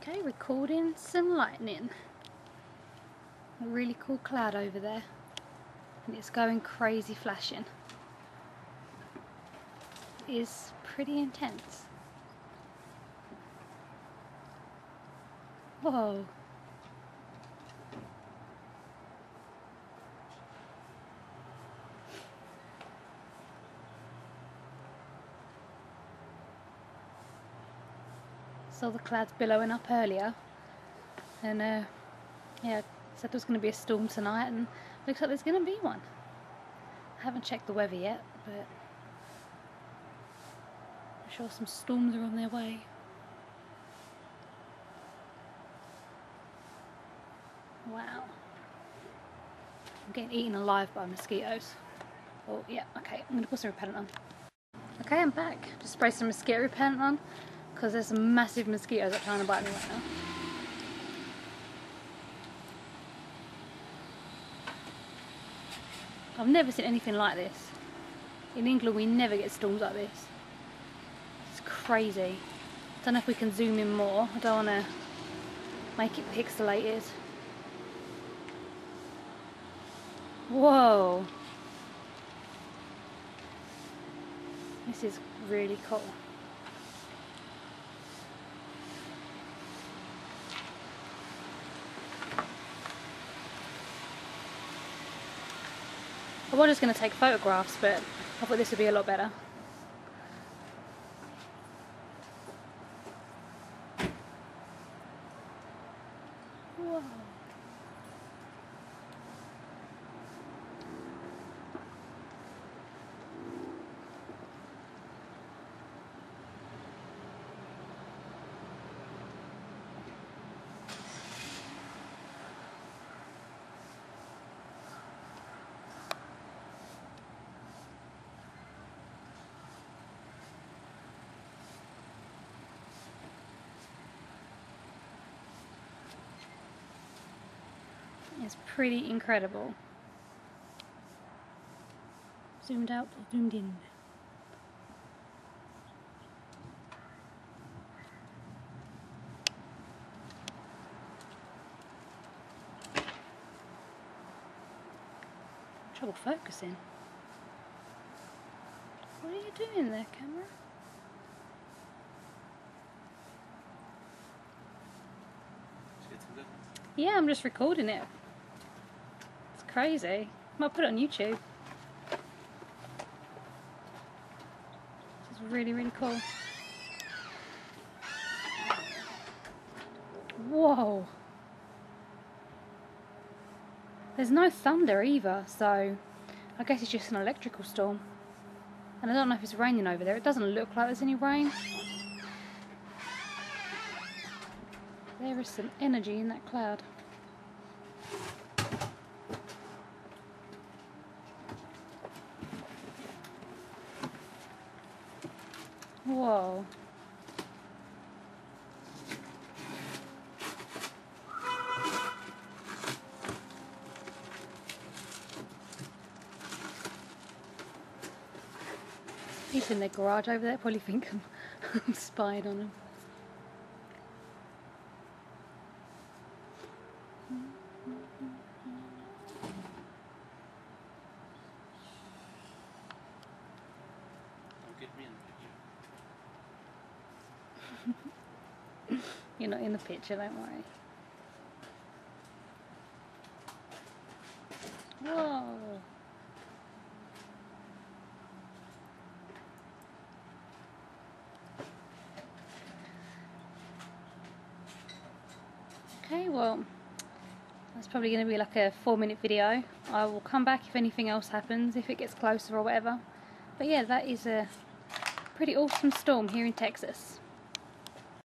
Okay, recording some lightning. A really cool cloud over there. And it's going crazy flashing. It is pretty intense. Whoa. Saw the clouds billowing up earlier. And uh, yeah said there was going to be a storm tonight and looks like there's going to be one. I haven't checked the weather yet but I'm sure some storms are on their way. Wow. I'm getting eaten alive by mosquitoes. Oh yeah okay I'm going to put some repellent on. Okay I'm back. Just spray some mosquito repellent on because there's some massive mosquitoes that are trying to bite me right now. I've never seen anything like this. In England we never get storms like this. It's crazy. I don't know if we can zoom in more. I don't want to make it pixelated. Whoa. This is really cool. I was just going to take photographs, but I thought this would be a lot better. Whoa. Is pretty incredible. Zoomed out, zoomed in. Trouble focusing. What are you doing there, camera? Yeah, I'm just recording it crazy. I might put it on YouTube. This is really, really cool. Whoa. There's no thunder either, so I guess it's just an electrical storm. And I don't know if it's raining over there. It doesn't look like there's any rain. There is some energy in that cloud. Whoa. People in their garage over there probably think I'm, spying on them. You're not in the picture, don't worry. Whoa! Okay, well, that's probably going to be like a four minute video. I will come back if anything else happens, if it gets closer or whatever. But yeah, that is a pretty awesome storm here in Texas.